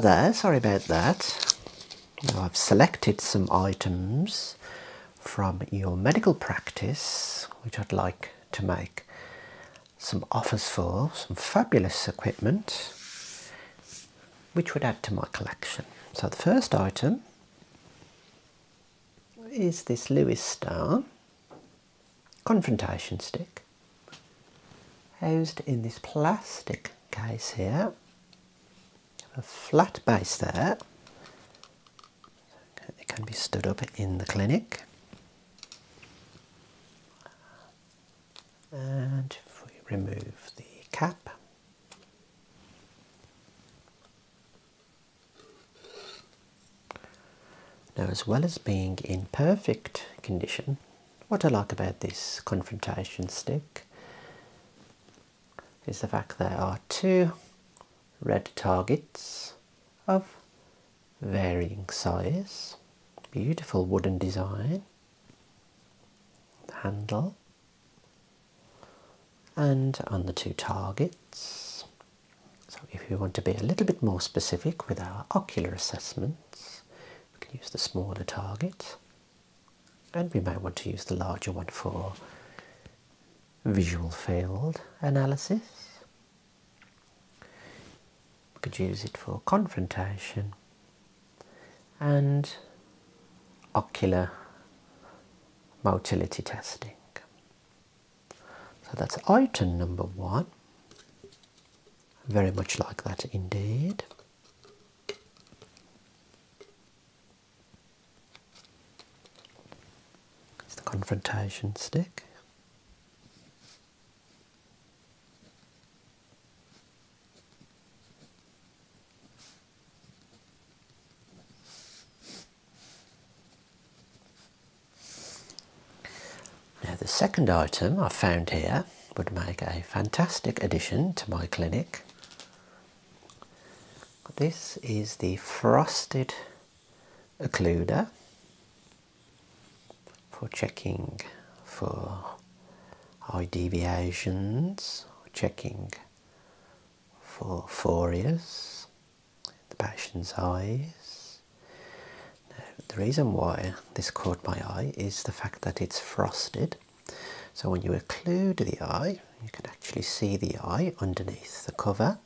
There, sorry about that. Now I've selected some items from your medical practice which I'd like to make some offers for, some fabulous equipment which would add to my collection. So the first item is this Lewis Stone confrontation stick housed in this plastic case here. A flat base there. It can be stood up in the clinic. And if we remove the cap Now, as well as being in perfect condition, what I like about this confrontation stick is the fact there are two red targets of varying size, beautiful wooden design, handle, and on the two targets. So if we want to be a little bit more specific with our ocular assessments, we can use the smaller target and we may want to use the larger one for visual field analysis. Could use it for confrontation and ocular motility testing. So that's item number one. Very much like that indeed. It's the confrontation stick. Now the second item I found here would make a fantastic addition to my clinic. This is the frosted occluder for checking for eye deviations, checking for phorias, the patient's eyes. Now, the reason why this caught my eye is the fact that it's frosted. So when you occlude the eye, you can actually see the eye underneath the cover,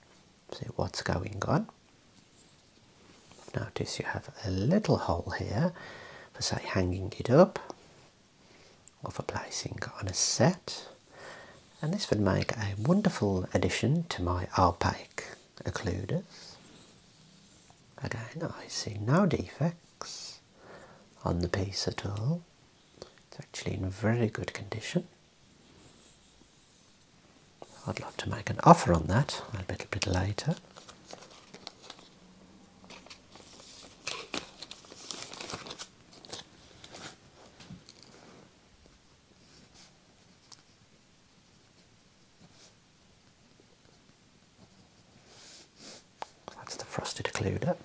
see what's going on. Notice you have a little hole here for say hanging it up or for placing on a set and this would make a wonderful addition to my opaque occluders. Again I see no defects on the piece at all. It's actually in very good condition. I'd like to make an offer on that a little bit later. That's the frosted occluder.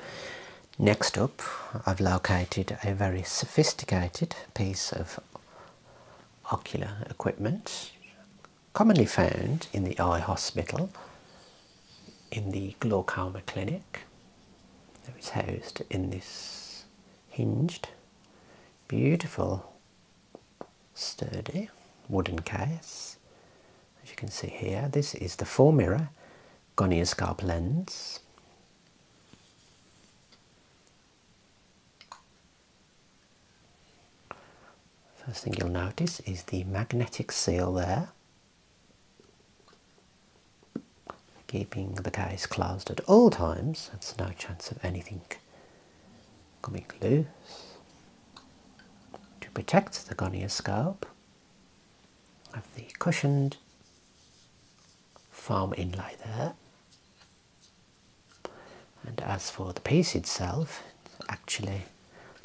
Next up, I've located a very sophisticated piece of ocular equipment commonly found in the eye hospital in the glaucoma clinic. It's housed in this hinged, beautiful, sturdy wooden case. As you can see here, this is the four mirror gonioscope lens. First thing you'll notice is the magnetic seal there, keeping the case closed at all times. There's no chance of anything coming loose. To protect the gonioscope, have the cushioned foam inlay there. And as for the piece itself, it's actually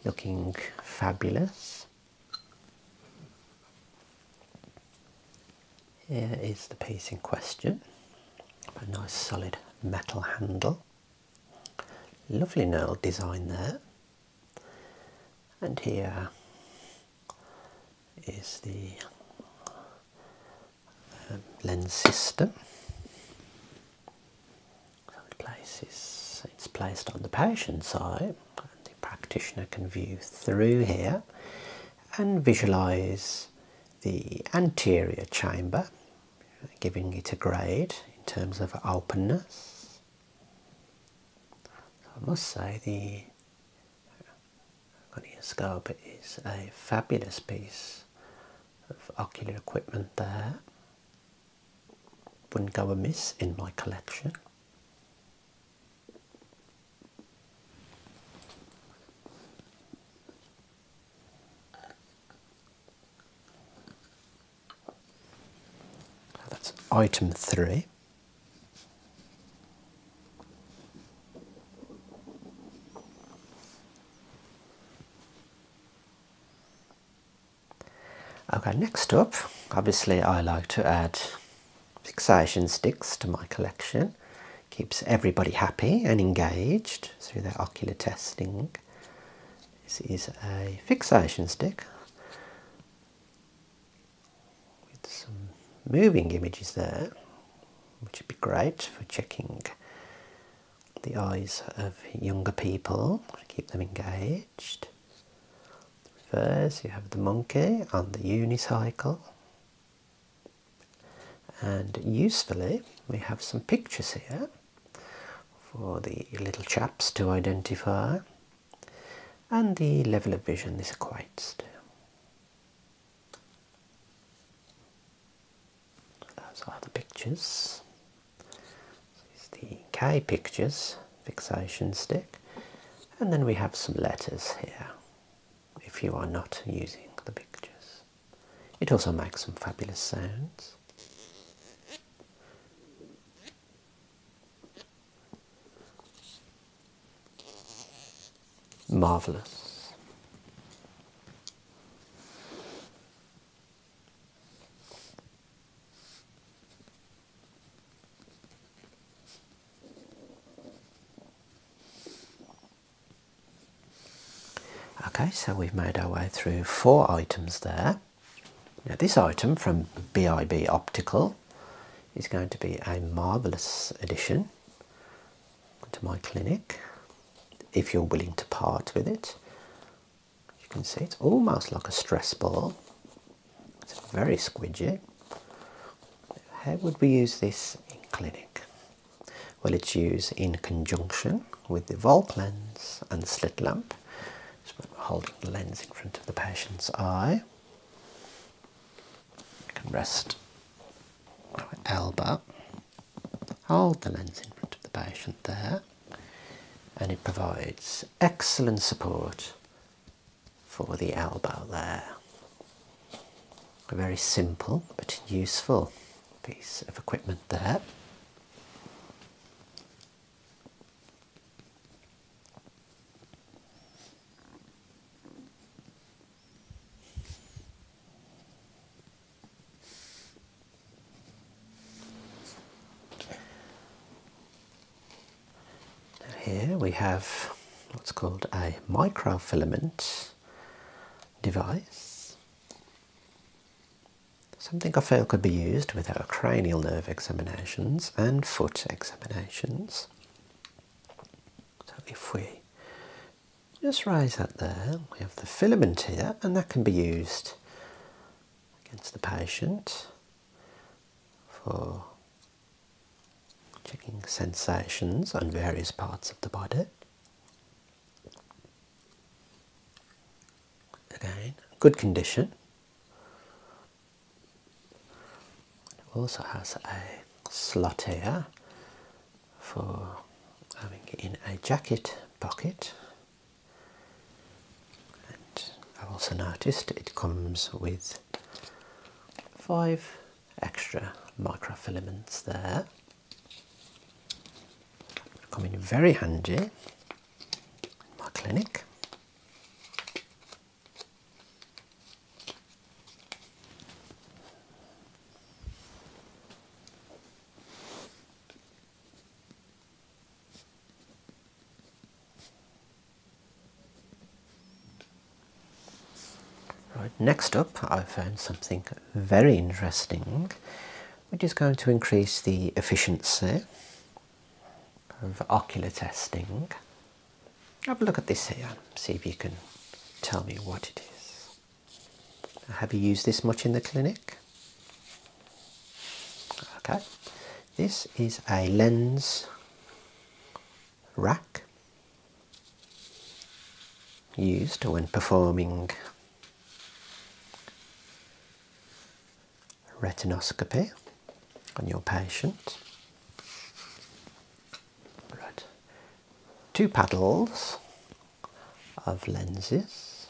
looking fabulous. Here is the piece in question. Nice solid metal handle. Lovely knurled design there. And here is the um, lens system. So it places its placed on the patient side and The practitioner can view through here and visualise the anterior chamber, giving it a grade terms of openness. I must say the gonioscope is a fabulous piece of ocular equipment there. Wouldn't go amiss in my collection. That's item three. Okay, next up, obviously I like to add fixation sticks to my collection. Keeps everybody happy and engaged through their ocular testing. This is a fixation stick with some moving images there, which would be great for checking the eyes of younger people, keep them engaged. First, you have the monkey on the unicycle, and usefully, we have some pictures here for the little chaps to identify and the level of vision this equates to. Those are the pictures. This is the Kay pictures fixation stick and then we have some letters here if you are not using the pictures. It also makes some fabulous sounds. Marvellous. Okay, so we've made our way through four items there. Now this item from BIB Optical is going to be a marvellous addition to my clinic if you're willing to part with it. You can see it's almost like a stress ball. It's very squidgy. How would we use this in clinic? Well, it's used in conjunction with the Volk lens and slit lamp. Holding the lens in front of the patient's eye. You can rest our elbow, hold the lens in front of the patient there, and it provides excellent support for the elbow there. A very simple but useful piece of equipment there. Here we have what's called a microfilament device. Something I feel could be used with our cranial nerve examinations and foot examinations. So if we just raise that there, we have the filament here and that can be used against the patient for checking sensations on various parts of the body. Again, good condition. It also has a slot here for having it in a jacket pocket. And I've also noticed it comes with five extra microfilaments there. Come in very handy in my clinic. Right, next up I found something very interesting which is going to increase the efficiency of ocular testing. Have a look at this here, see if you can tell me what it is. Have you used this much in the clinic? Okay, this is a lens rack used when performing retinoscopy on your patient. Right. Two paddles of lenses.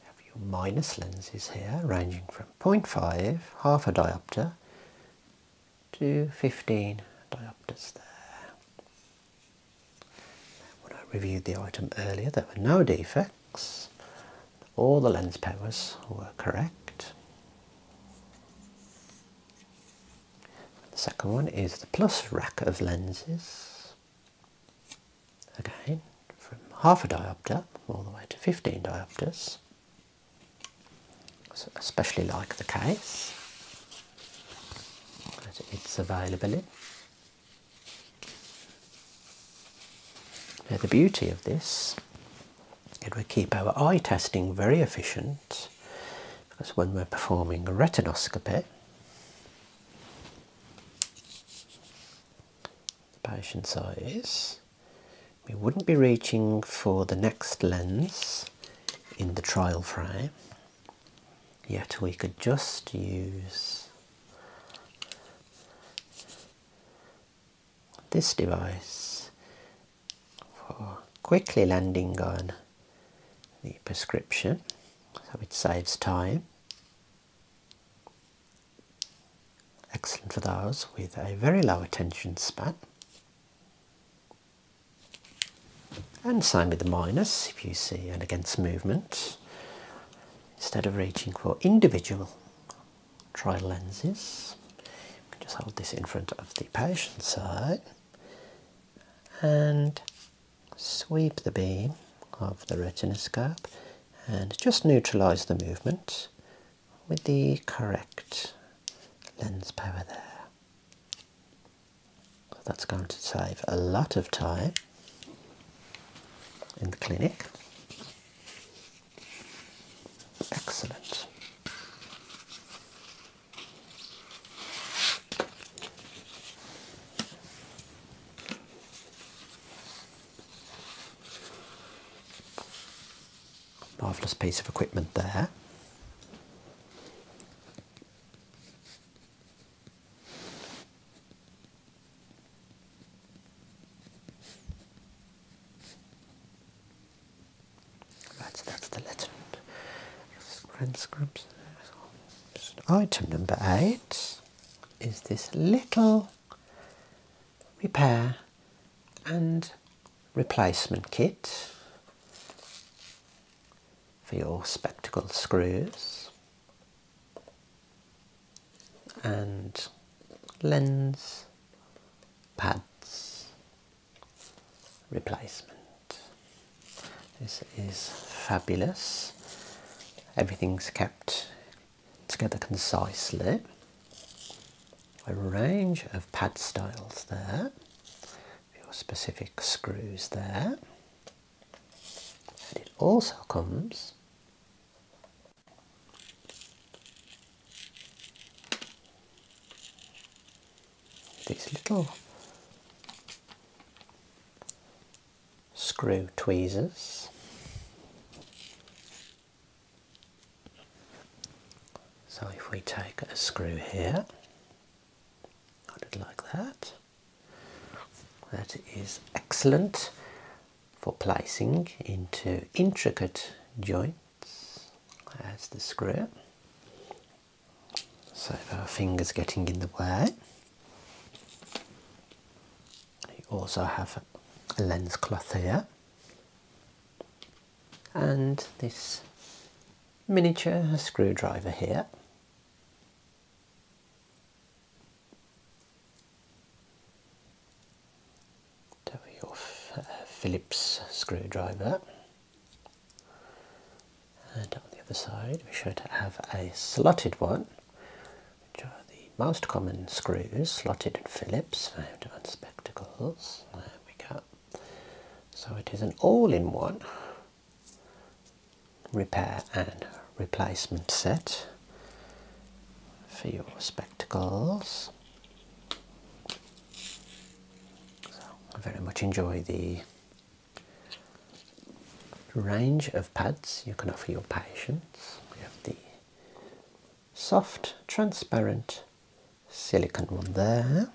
You have your minus lenses here ranging from 0.5, half a diopter, to 15 diopters there. When I reviewed the item earlier there were no defects. All the lens powers were correct. The second one is the plus rack of lenses. Again, from half a diopter all the way to 15 diopters. So especially like the case that it's available in. Now the beauty of this, it will keep our eye testing very efficient because when we're performing a retinoscopy, eyes, we wouldn't be reaching for the next lens in the trial frame, yet we could just use this device for quickly landing on the prescription so it saves time. Excellent for those with a very low attention span. And same with the minus if you see an against movement. Instead of reaching for individual trial lenses, you can just hold this in front of the patient side and sweep the beam of the retinoscope and just neutralise the movement with the correct lens power there. That's going to save a lot of time in the clinic. Excellent. Marvellous piece of equipment there. Right, so that's the letter. Scrubs. Item number eight is little repair and replacement kit for your spectacle screws and lens pads replacement. This is fabulous. Everything's kept together concisely. A range of pad styles there. Your specific screws there. And it also comes these little screw tweezers. So if we take a screw here, it like that, that is excellent for placing into intricate joints as the screw. So our fingers getting in the way. You also have a lens cloth here and this miniature screwdriver here. your Phillips screwdriver and on the other side we should have a slotted one which are the most common screws slotted in Phillips found on spectacles spectacles. There we go. So it is an all-in-one repair and replacement set for your spectacles. So I very much enjoy the range of pads you can offer your patients. We have the soft, transparent silicone one there.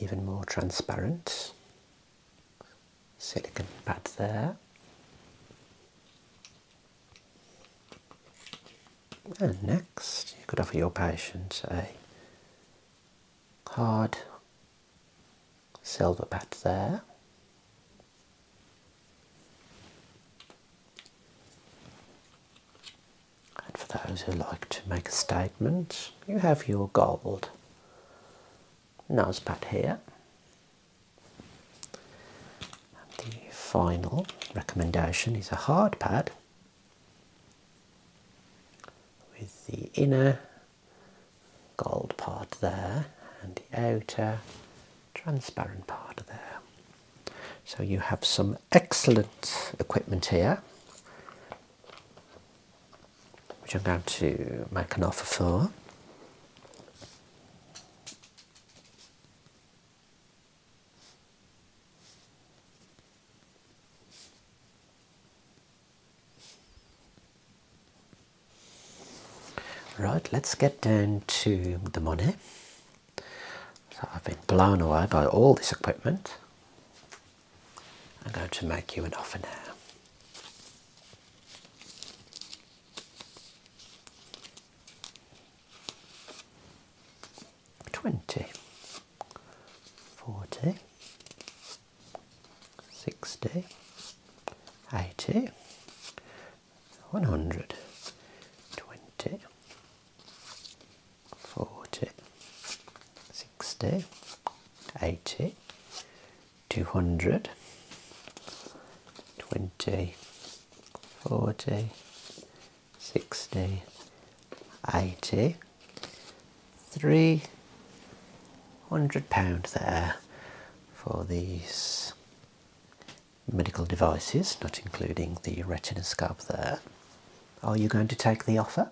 Even more transparent silicone pad there. And next, you could offer your patient a hard silver pad there. And for those who like to make a statement, you have your gold nose pad here. And the final recommendation is a hard pad with the inner gold part there and the outer transparent part of there. So you have some excellent equipment here which I'm going to make an offer for. Right, let's get down to the money. So I've been blown away by all this equipment. I'm going to make you an offer now. Twenty, forty, sixty, eighty, one hundred, 60, 80, 200, 20, 40, 60, 80, 300 pound there for these medical devices, not including the retinoscope there. Are you going to take the offer?